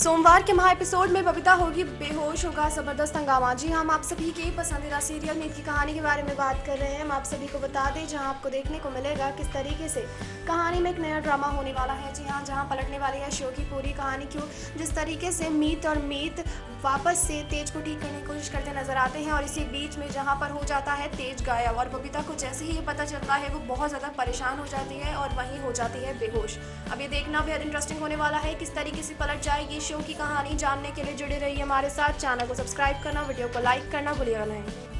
सोमवार के महा एपिसोड में बबीता होगी, बेहोश होगा, ज़बरदस्त हंगामा। जी हम आप सभी के पसंदीदा सीरियल मीत की कहानी के बारे में बात कर रहे हैं। हम आप सभी को बता दें, जहाँ आपको देखने को मिलेगा किस तरीके से कहानी में एक नया ड्रामा होने वाला है। जी हाँ जहाँ पलटने वाली है शो की पूरी कहानी, क्यों? जिस तरीके से मीत और मीत वापस से तेज को ठीक करने की कोशिश करते नज़र आते हैं और इसी बीच में जहाँ पर हो जाता है तेज गायब और बबीता को जैसे ही ये पता चलता है, वो बहुत ज़्यादा परेशान हो जाती है और वहीं हो जाती है बेहोश। अब ये देखना बेहद इंटरेस्टिंग होने वाला है, किस तरीके से पलट जाएगी शो की कहानी जानने के लिए जुड़े रहिए हमारे साथ। चैनल को सब्सक्राइब करना, वीडियो को लाइक करना भूलिएगा नहीं